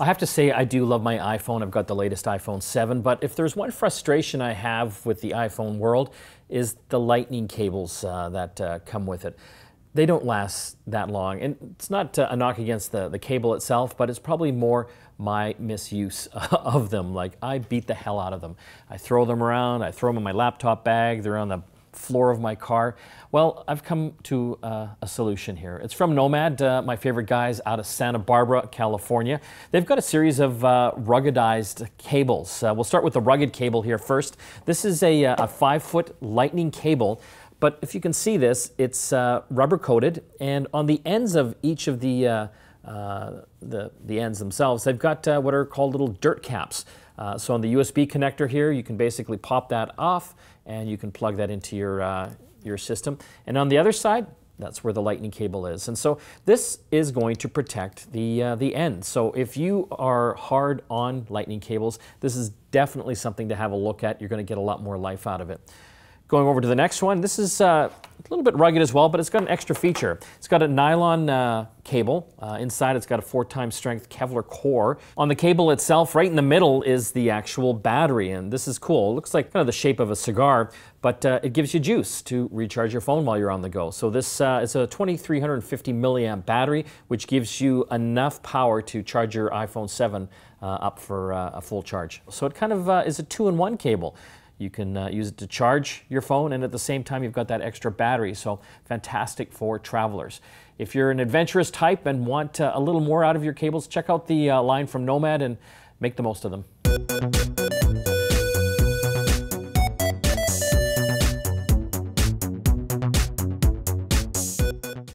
I have to say, I do love my iPhone. I've got the latest iPhone 7, but if there's one frustration I have with the iPhone world is the lightning cables uh, that uh, come with it. They don't last that long. And it's not uh, a knock against the, the cable itself, but it's probably more my misuse of them. Like, I beat the hell out of them. I throw them around, I throw them in my laptop bag, they're on the floor of my car? Well, I've come to uh, a solution here. It's from Nomad, uh, my favorite guys out of Santa Barbara, California. They've got a series of uh, ruggedized cables. Uh, we'll start with the rugged cable here first. This is a, uh, a five foot lightning cable. But if you can see this, it's uh, rubber coated, and on the ends of each of the the, the ends themselves, they've got what are called little dirt caps. Uh, so on the USB connector here, you can basically pop that off and you can plug that into your, uh, your system. And on the other side, that's where the lightning cable is. And so this is going to protect the, uh, the end. So if you are hard on lightning cables, this is definitely something to have a look at. You're going to get a lot more life out of it. Going over to the next one, this is uh, a little bit rugged as well, but it's got an extra feature. It's got a nylon uh, cable. Uh, inside it's got a four times strength Kevlar core. On the cable itself, right in the middle is the actual battery, and this is cool. It looks like kind of the shape of a cigar, but uh, it gives you juice to recharge your phone while you're on the go. So this uh, is a 2350 milliamp battery, which gives you enough power to charge your iPhone 7 uh, up for a full charge. So it kind of is a two-in-one cable. You can uh, use it to charge your phone, and at the same time, you've got that extra battery. So, fantastic for travelers. If you're an adventurous type and want uh, a little more out of your cables, check out the uh, line from Nomad and make the most of them.